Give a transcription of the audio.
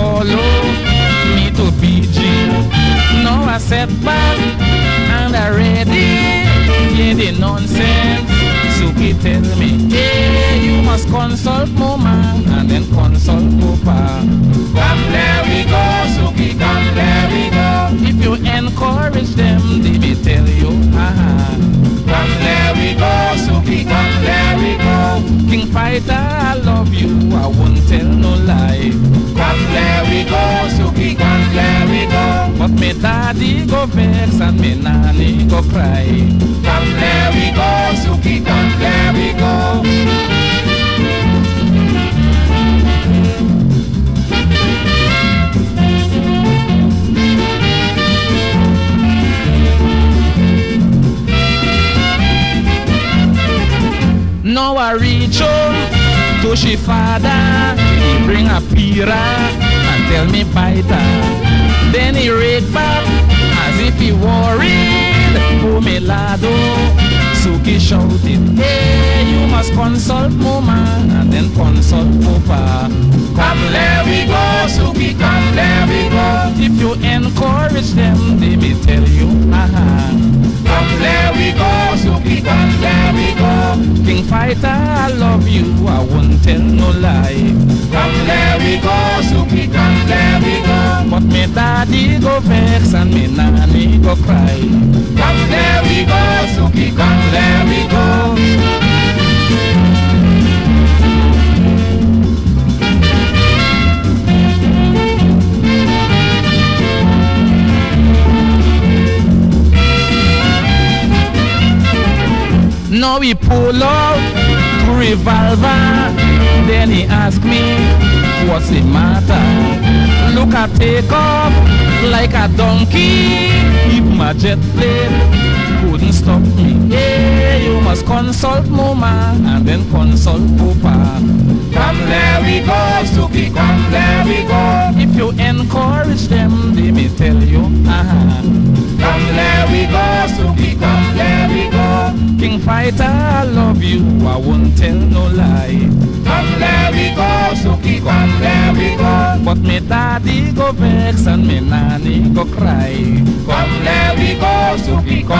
follow me to PG. Now I set back and I ready. Yeah, the nonsense. Sookie tell me, hey, you must consult mama and then consult papa. Come there we go, Sookie, come there we go. If you encourage them, they may tell you, ah. Come there we go, Sookie, come there we go. King Fighter, I love you, I won't tell no lie. Come there me daddy go vex and me nanny go cry. Come there we go, Sookie, come there we go. Now I reach home to she father. He bring a pira and tell me bite her. Me lado, Sookie shouted, Hey, you must consult mama and then consult papa. Come there we go, Sookie, come there we go. If you encourage them, they may tell you, aha. Come there we go, Sookie, come there we go. King Fighter, I love you, I won't tell no lie. Come there we go, Daddy go vex and me nanny go cry. Come there we go, Sookie, come there we go. Now he pull out two revolver. Then he ask me, what's the matter? Look, I take off like a donkey. If my jet plane couldn't stop me. Yeah, you must consult mama and then consult papa. Come there we go, Sookie, come there we go. If you encourage them, they may tell you, ah. Come there we go, Sookie, come there we go. King Fighter, I love you, I won't tell no lie. Come there we go, Sookie, come there we go. But me daddy go vex and me nanny go cry. Come there we go, Sookie, come.